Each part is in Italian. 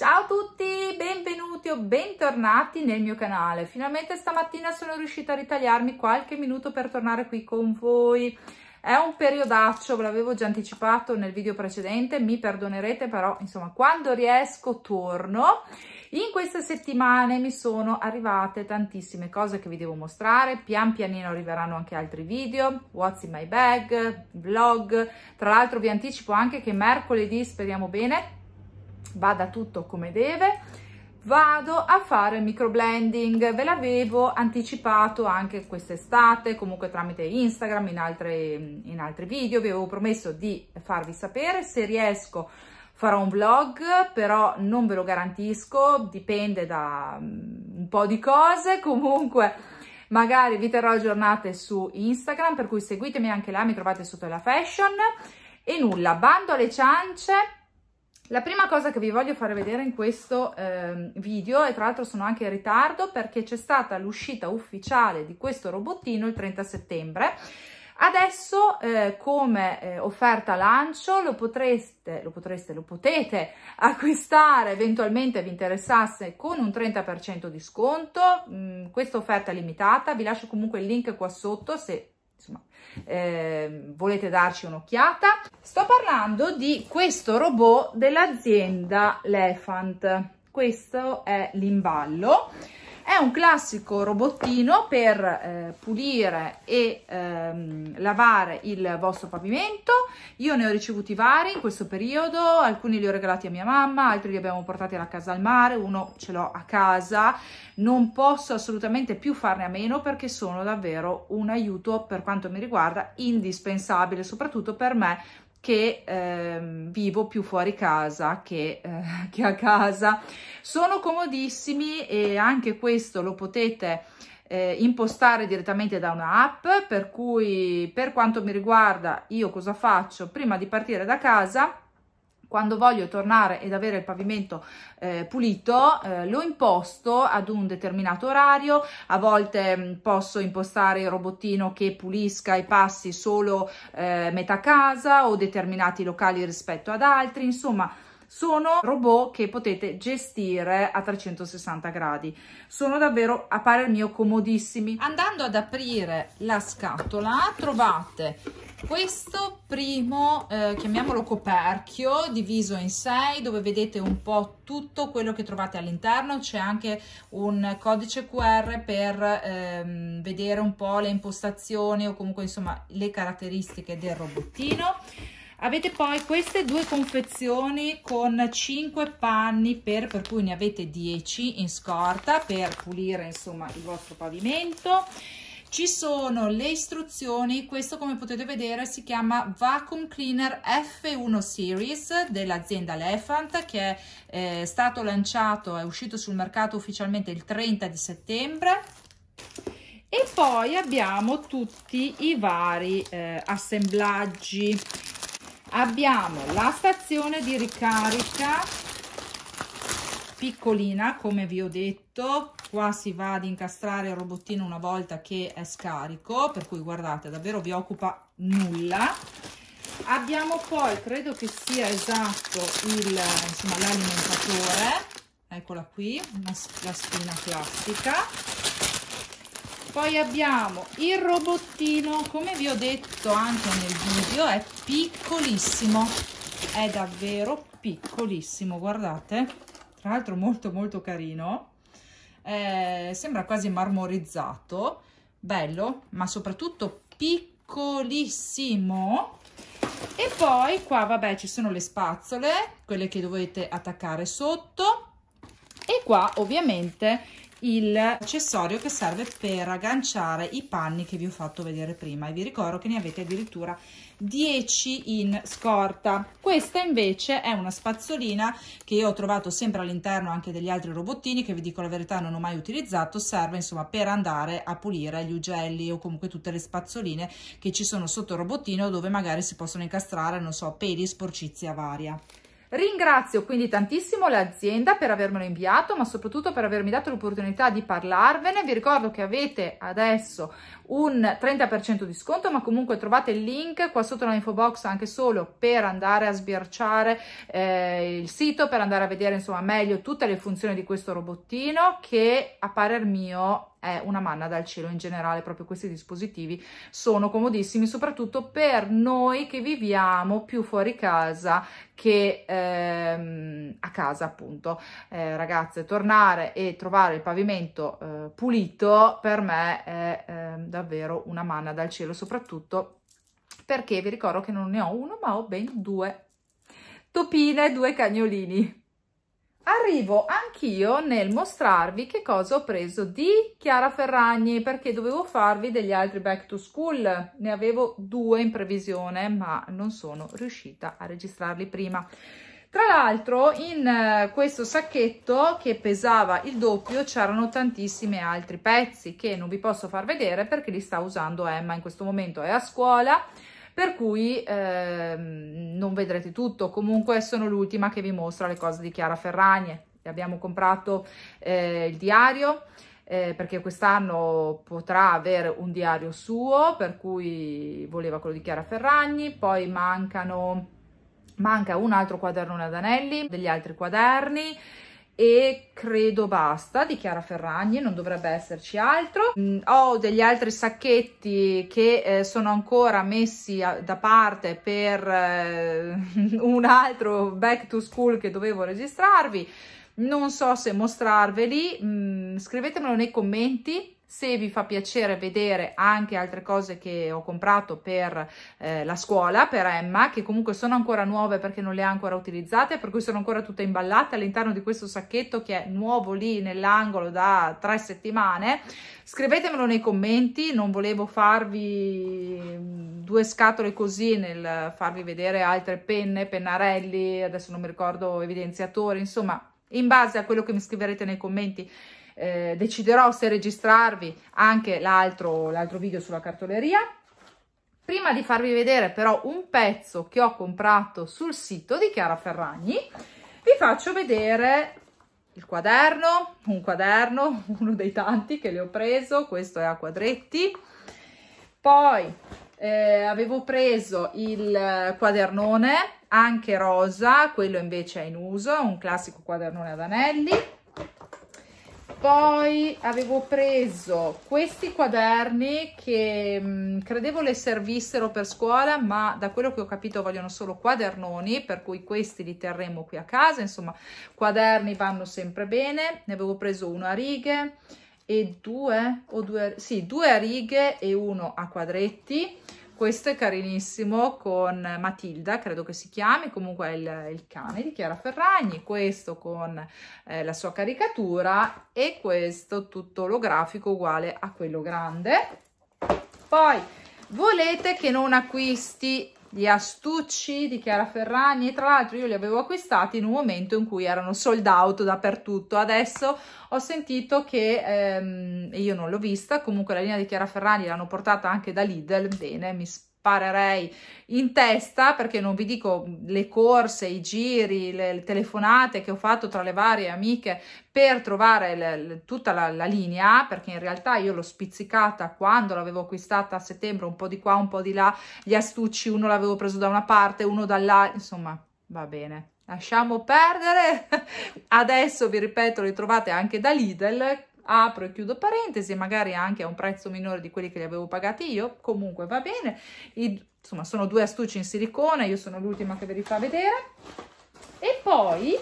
Ciao a tutti, benvenuti o bentornati nel mio canale. Finalmente stamattina sono riuscita a ritagliarmi qualche minuto per tornare qui con voi. È un periodaccio, ve l'avevo già anticipato nel video precedente, mi perdonerete però, insomma, quando riesco torno. In queste settimane mi sono arrivate tantissime cose che vi devo mostrare, pian pianino arriveranno anche altri video, what's in my bag, vlog, tra l'altro vi anticipo anche che mercoledì, speriamo bene, vada tutto come deve vado a fare microblending. Ve l'avevo anticipato anche quest'estate comunque tramite instagram in, altre, in altri video. Vi avevo promesso di farvi sapere. Se riesco farò un vlog però non ve lo garantisco dipende da mm, un po di cose. Comunque magari vi terrò aggiornate su instagram per cui seguitemi anche là mi trovate sotto la fashion. E nulla bando alle ciance la prima cosa che vi voglio fare vedere in questo eh, video, e tra l'altro sono anche in ritardo perché c'è stata l'uscita ufficiale di questo robottino il 30 settembre, Adesso eh, come eh, offerta lancio lo potreste, lo potreste, lo potete acquistare eventualmente vi interessasse con un 30% di sconto, mm, questa offerta è limitata, vi lascio comunque il link qua sotto se insomma, eh, volete darci un'occhiata. Sto parlando di questo robot dell'azienda Lefant. Questo è l'imballo. È un classico robottino per eh, pulire e ehm, lavare il vostro pavimento. Io ne ho ricevuti vari in questo periodo, alcuni li ho regalati a mia mamma, altri li abbiamo portati alla casa al mare, uno ce l'ho a casa. Non posso assolutamente più farne a meno perché sono davvero un aiuto per quanto mi riguarda indispensabile, soprattutto per me che eh, vivo più fuori casa che, eh, che, a casa. Sono comodissimi e anche questo lo potete eh, impostare direttamente da una app, per cui per quanto mi riguarda io cosa faccio? Prima di partire da casa quando voglio tornare ed avere il pavimento eh, pulito eh, lo imposto ad un determinato orario. A volte mh, mm, posso impostare il robottino che pulisca i passi solo eh, metà casa o determinati locali rispetto ad altri. Insomma sono robot che potete gestire a 360 gradi. Sono davvero a parer mio comodissimi. Andando ad aprire la scatola trovate questo primo, eh, chiamiamolo coperchio, diviso in sei, dove vedete un po' tutto quello che trovate all'interno, c'è anche un codice QR per ehm, vedere un po' le impostazioni o comunque insomma le caratteristiche del robottino. Avete poi queste due confezioni con 5 panni per, per cui ne avete 10 in scorta per pulire insomma il vostro pavimento ci sono le istruzioni, questo come potete vedere si chiama Vacuum Cleaner F1 Series dell'azienda Elephant che è eh, stato lanciato, è uscito sul mercato ufficialmente il 30 di settembre. E poi abbiamo tutti i vari eh, assemblaggi. Abbiamo la stazione di ricarica piccolina come vi ho detto qua si va ad incastrare il robottino una volta che è scarico per cui guardate davvero vi occupa nulla. Abbiamo poi credo che sia esatto il insomma l'alimentatore. Eccola qui una lastina plastica poi abbiamo il robottino. Come vi ho detto anche nel video è piccolissimo. È davvero piccolissimo guardate. Tra l'altro molto molto carino, eh, sembra quasi marmorizzato, bello, ma soprattutto piccolissimo. E poi qua, vabbè, ci sono le spazzole, quelle che dovete attaccare sotto. E qua, ovviamente, l'accessorio che serve per agganciare i panni che vi ho fatto vedere prima e vi ricordo che ne avete addirittura 10 in scorta. Questa invece è una spazzolina che io ho trovato sempre all'interno anche degli altri robottini che vi dico la verità non ho mai utilizzato. Serve insomma per andare a pulire gli ugelli o comunque tutte le spazzoline che ci sono sotto il robottino dove magari si possono incastrare non so peli sporcizia varia. Ringrazio quindi tantissimo l'azienda per avermelo inviato, ma soprattutto per avermi dato l'opportunità di parlarvene. Vi ricordo che avete adesso un 30% di sconto, ma comunque trovate il link qua sotto nell'info box anche solo per andare a sbirciare eh, il sito, per andare a vedere insomma meglio tutte le funzioni di questo robottino che a parer mio è una manna dal cielo in generale, proprio questi dispositivi sono comodissimi, soprattutto per noi che viviamo più fuori casa che ehm, a casa appunto. Eh, ragazze, tornare e trovare il pavimento eh, pulito per me è eh, davvero una manna dal cielo, soprattutto perché vi ricordo che non ne ho uno ma ho ben due topine e due cagnolini. Arrivo anch'io nel mostrarvi che cosa ho preso di Chiara Ferragni perché dovevo farvi degli altri back to school. Ne avevo due in previsione ma non sono riuscita a registrarli prima tra l'altro in uh, questo sacchetto che pesava il doppio c'erano tantissimi altri pezzi che non vi posso far vedere perché li sta usando Emma in questo momento. È a scuola per cui ehm, non vedrete tutto, comunque sono l'ultima che vi mostra le cose di Chiara Ferragni, abbiamo comprato eh, il diario, eh, perché quest'anno potrà avere un diario suo, per cui voleva quello di Chiara Ferragni, poi mancano, manca un altro quadernone ad anelli, degli altri quaderni, e credo basta di Chiara Ferragni, non dovrebbe esserci altro. Mm, ho degli altri sacchetti che eh, sono ancora messi a, da parte per eh, un altro back to school che dovevo registrarvi. Non so se mostrarveli, mm, scrivetemelo nei commenti se vi fa piacere vedere anche altre cose che ho comprato per eh, la scuola, per Emma, che comunque sono ancora nuove perché non le ha ancora utilizzate, per cui sono ancora tutte imballate all'interno di questo sacchetto che è nuovo lì nell'angolo da tre settimane. Scrivetemelo nei commenti, non volevo farvi mm, due scatole così nel farvi vedere altre penne, pennarelli, adesso non mi ricordo evidenziatori, insomma, in base a quello che mi scriverete nei commenti eh, deciderò se registrarvi anche l'altro video sulla cartoleria. Prima di farvi vedere però un pezzo che ho comprato sul sito di Chiara Ferragni, vi faccio vedere il quaderno, un quaderno, uno dei tanti che le ho preso, questo è a quadretti. Poi eh, avevo preso il quadernone, anche rosa, quello invece è in uso, un classico quadernone ad anelli poi avevo preso questi quaderni che mh, mm, credevo le servissero per scuola ma da quello che ho capito vogliono solo quadernoni per cui questi li terremo qui a casa. Insomma quaderni vanno sempre bene. Ne avevo preso uno a righe e due o due sì due a righe e uno a quadretti questo è carinissimo con Matilda, credo che si chiami, comunque è il, il cane di Chiara Ferragni, questo con eh, la sua caricatura e questo tutto olografico uguale a quello grande. Poi volete che non acquisti gli astucci di Chiara Ferragni e tra l'altro io li avevo acquistati in un momento in cui erano sold out dappertutto. Adesso ho sentito che ehm, io non l'ho vista comunque la linea di Chiara Ferragni l'hanno portata anche da Lidl bene mi spiace sparerei in testa perché non vi dico le corse, i giri, le, le telefonate che ho fatto tra le varie amiche per trovare le, tutta la, la, linea perché in realtà io l'ho spizzicata quando l'avevo acquistata a settembre un po' di qua un po' di là gli astucci uno l'avevo preso da una parte uno dall'altra insomma va bene. Lasciamo perdere. Adesso vi ripeto li trovate anche da Lidl apro e chiudo parentesi, magari anche a un prezzo minore di quelli che li avevo pagati io, comunque va bene, I, insomma sono due astucci in silicone, io sono l'ultima che ve li fa vedere, e poi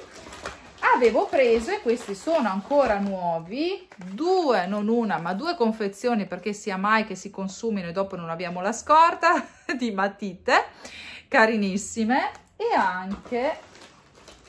avevo preso, e questi sono ancora nuovi, due, non una, ma due confezioni, perché sia mai che si consumino e dopo non abbiamo la scorta, di matite, carinissime, e anche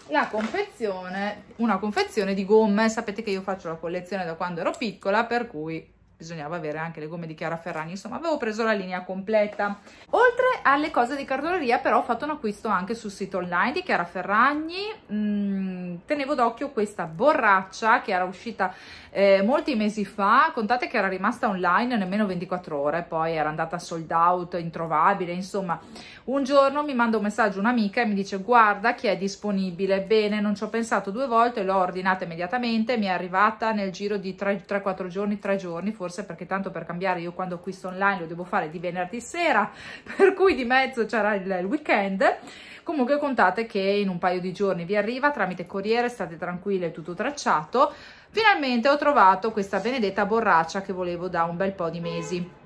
la confezione, una confezione di gomme. Sapete che io faccio la collezione da quando ero piccola, per cui bisognava avere anche le gomme di Chiara Ferragni, insomma avevo preso la linea completa. Oltre alle cose di cartoleria però ho fatto un acquisto anche sul sito online di Chiara Ferragni, mm, tenevo d'occhio questa borraccia che era uscita eh, molti mesi fa, contate che era rimasta online nemmeno 24 ore, poi era andata sold out, introvabile, insomma un giorno mi manda un messaggio un'amica e mi dice guarda chi è disponibile, bene non ci ho pensato due volte, l'ho ordinata immediatamente, mi è arrivata nel giro di 3-4 giorni, 3 giorni forse perché tanto per cambiare io quando acquisto online lo devo fare di venerdì sera, per cui di mezzo c'era il weekend. Comunque contate che in un paio di giorni vi arriva tramite corriere, state tranquille, tutto tracciato. Finalmente ho trovato questa benedetta borraccia che volevo da un bel po' di mesi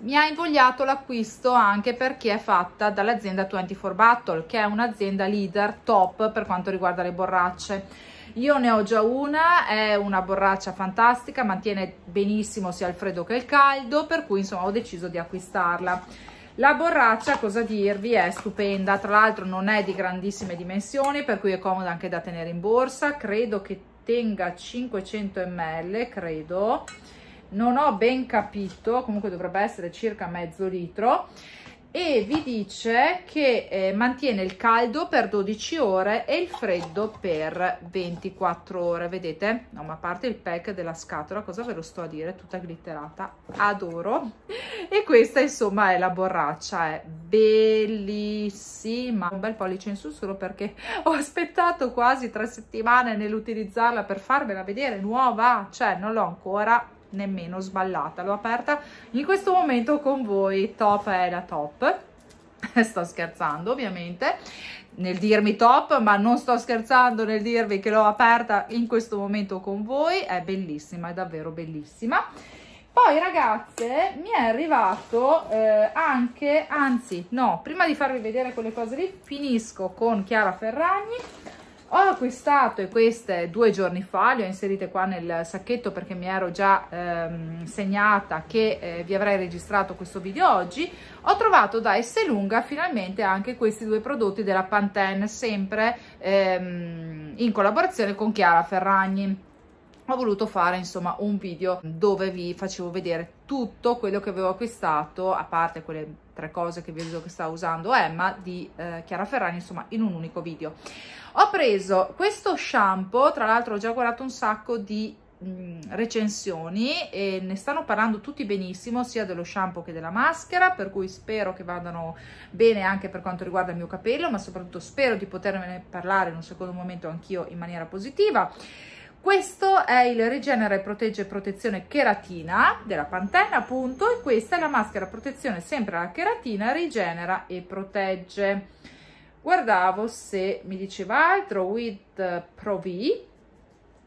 mi ha invogliato l'acquisto anche perché è fatta dall'azienda 24 Battle che è un'azienda leader top per quanto riguarda le borracce io ne ho già una, è una borraccia fantastica, mantiene benissimo sia il freddo che il caldo, per cui insomma ho deciso di acquistarla. La borraccia, cosa dirvi, è stupenda, tra l'altro non è di grandissime dimensioni, per cui è comoda anche da tenere in borsa, credo che tenga 500 ml, credo, non ho ben capito, comunque dovrebbe essere circa mezzo litro, e vi dice che eh, mantiene il caldo per 12 ore e il freddo per 24 ore. Vedete? No ma a parte il pack della scatola cosa ve lo sto a dire? Tutta glitterata. Adoro. E questa insomma è la borraccia. È bellissima. Un bel pollice in su solo perché ho aspettato quasi tre settimane nell'utilizzarla per farvela vedere nuova. Cioè non l'ho ancora nemmeno sballata l'ho aperta in questo momento con voi. Top è la top. Sto scherzando ovviamente nel dirmi top ma non sto scherzando nel dirvi che l'ho aperta in questo momento con voi. È bellissima è davvero bellissima. Poi ragazze mi è arrivato eh, anche anzi no prima di farvi vedere quelle cose lì finisco con Chiara Ferragni ho acquistato e queste due giorni fa, le ho inserite qua nel sacchetto perché mi ero già ehm, segnata che eh, vi avrei registrato questo video oggi, ho trovato da Esselunga finalmente anche questi due prodotti della Pantene, sempre ehm, in collaborazione con Chiara Ferragni ho voluto fare insomma un video dove vi facevo vedere tutto quello che avevo acquistato a parte quelle tre cose che vi ho detto che stava usando Emma di eh, Chiara Ferragni insomma in un unico video. Ho preso questo shampoo tra l'altro ho già guardato un sacco di mh, recensioni e ne stanno parlando tutti benissimo sia dello shampoo che della maschera per cui spero che vadano bene anche per quanto riguarda il mio capello ma soprattutto spero di poterne parlare in un secondo momento anch'io in maniera positiva questo è il Rigenera e Protegge Protezione Cheratina della Pantene appunto e questa è la maschera protezione sempre alla cheratina, rigenera e protegge. Guardavo se mi diceva altro with Pro V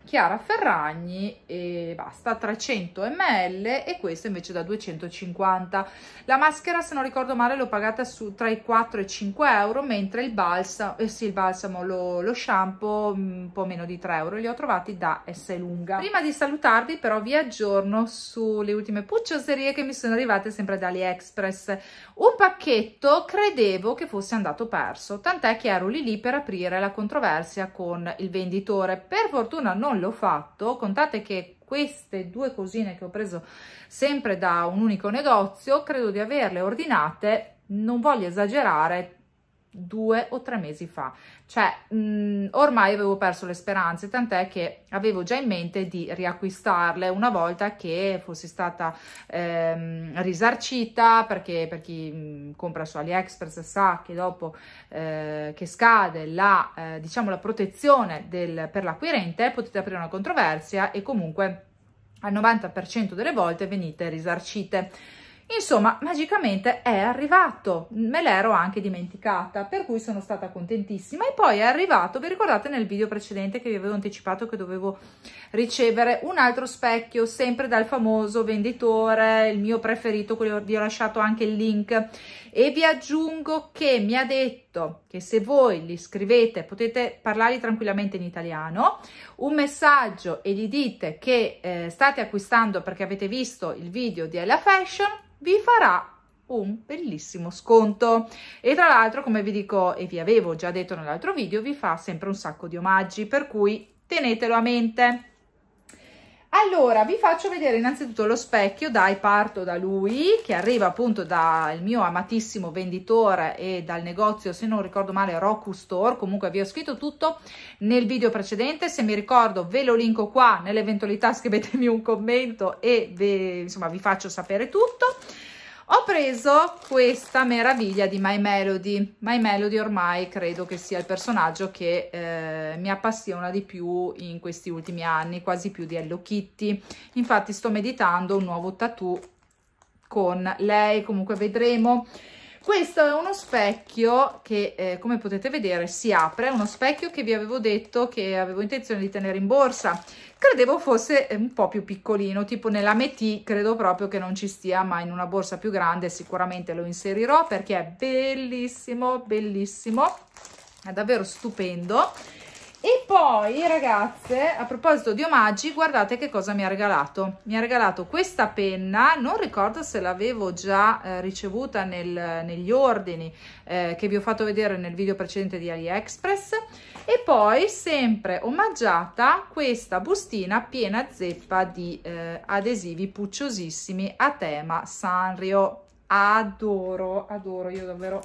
Chiara Ferragni e basta 300 ml e questo invece da 250 la maschera se non ricordo male l'ho pagata su tra i 4 e i 5 euro mentre il balsamo eh sì il balsamo lo, lo shampoo mm, un po' meno di 3 euro. Li ho trovati da S lunga. Prima di salutarvi però vi aggiorno sulle ultime puccioserie che mi sono arrivate sempre da AliExpress. Un pacchetto credevo che fosse andato perso tant'è che ero lì lì per aprire la controversia con il venditore. Per fortuna non l'ho fatto, contate che queste due cosine che ho preso sempre da un unico negozio, credo di averle ordinate, non voglio esagerare, due o tre mesi fa. Cioè mh, ormai avevo perso le speranze tant'è che avevo già in mente di riacquistarle una volta che fossi stata ehm, risarcita perché per chi mh, compra su AliExpress sa che dopo eh, che scade la eh, diciamo la protezione del, per l'acquirente potete aprire una controversia e comunque al 90% delle volte venite risarcite Insomma, magicamente è arrivato, me l'ero anche dimenticata, per cui sono stata contentissima. E poi è arrivato, vi ricordate nel video precedente che vi avevo anticipato che dovevo ricevere un altro specchio, sempre dal famoso venditore, il mio preferito, vi ho lasciato anche il link. E vi aggiungo che mi ha detto che se voi gli scrivete, potete parlargli tranquillamente in italiano, un messaggio e gli dite che eh, state acquistando perché avete visto il video di Ella Fashion, vi farà un bellissimo sconto. E tra l'altro come vi dico e vi avevo già detto nell'altro video vi fa sempre un sacco di omaggi per cui tenetelo a mente allora, vi faccio vedere innanzitutto lo specchio, dai parto da lui, che arriva appunto dal mio amatissimo venditore e dal negozio, se non ricordo male, Roku Store, comunque vi ho scritto tutto nel video precedente, se mi ricordo ve lo linko qua, nell'eventualità scrivetemi un commento e ve, insomma vi faccio sapere tutto. Ho preso questa meraviglia di My Melody. My Melody ormai credo che sia il personaggio che eh, mi appassiona di più in questi ultimi anni, quasi più di Hello Kitty. Infatti sto meditando un nuovo tattoo con lei, comunque vedremo. Questo è uno specchio che, eh, come potete vedere, si apre. Uno specchio che vi avevo detto che avevo intenzione di tenere in borsa. Credevo fosse un po' più piccolino, tipo nella Meti, credo proprio che non ci stia, ma in una borsa più grande sicuramente lo inserirò perché è bellissimo, bellissimo. È davvero stupendo e poi ragazze, a proposito di omaggi, guardate che cosa mi ha regalato. Mi ha regalato questa penna, non ricordo se l'avevo già eh, ricevuta nel, negli ordini eh, che vi ho fatto vedere nel video precedente di AliExpress. E poi, sempre omaggiata, questa bustina piena zeppa di eh, adesivi pucciosissimi a tema Sanrio. Adoro, adoro, io davvero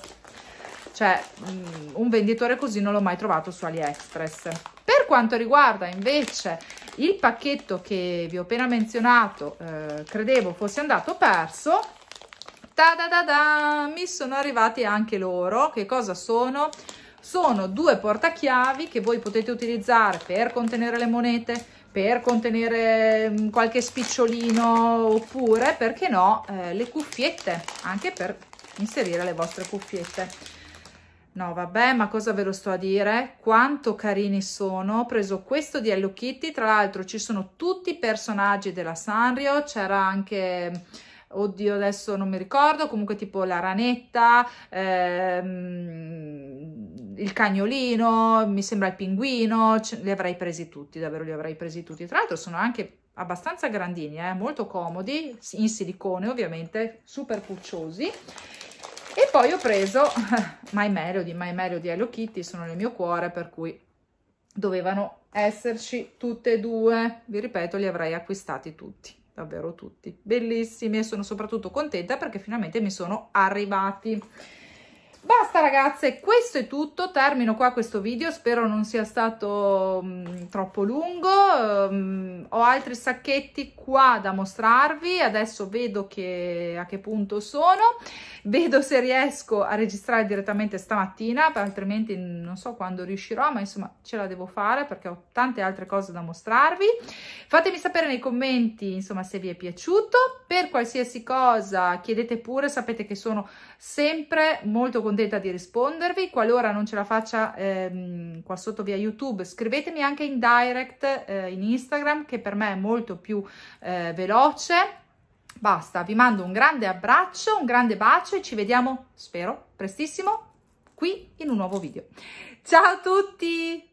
cioè mm, un venditore così non l'ho mai trovato su AliExpress. Per quanto riguarda invece il pacchetto che vi ho appena menzionato, eh, credevo fosse andato perso, ta da da da, mi sono arrivati anche loro. Che cosa sono? Sono due portachiavi che voi potete utilizzare per contenere le monete, per contenere mm, qualche spicciolino oppure, perché no, eh, le cuffiette, anche per inserire le vostre cuffiette. No, vabbè, ma cosa ve lo sto a dire? Quanto carini sono. Ho preso questo di Hello Kitty, tra l'altro ci sono tutti i personaggi della Sanrio, c'era anche oddio adesso non mi ricordo, comunque tipo la ranetta, ehm, il cagnolino, mi sembra il pinguino, li avrei presi tutti, davvero li avrei presi tutti. Tra l'altro sono anche abbastanza grandini, eh, molto comodi, in silicone ovviamente, super pucciosi e poi ho preso My Melody, My Melody e Hello Kitty sono nel mio cuore, per cui dovevano esserci tutte e due. Vi ripeto, li avrei acquistati tutti, davvero tutti. Bellissimi e sono soprattutto contenta perché finalmente mi sono arrivati. Basta ragazze, questo è tutto, termino qua questo video, spero non sia stato um, troppo lungo, um, ho altri sacchetti qua da mostrarvi, adesso vedo che, a che punto sono, vedo se riesco a registrare direttamente stamattina, altrimenti non so quando riuscirò, ma insomma ce la devo fare perché ho tante altre cose da mostrarvi. Fatemi sapere nei commenti insomma se vi è piaciuto, per qualsiasi cosa chiedete pure, sapete che sono sempre molto contenta contenta di rispondervi. Qualora non ce la faccia ehm, qua sotto via YouTube, scrivetemi anche in direct eh, in Instagram, che per me è molto più eh, veloce. Basta, vi mando un grande abbraccio, un grande bacio e ci vediamo, spero, prestissimo qui in un nuovo video. Ciao a tutti!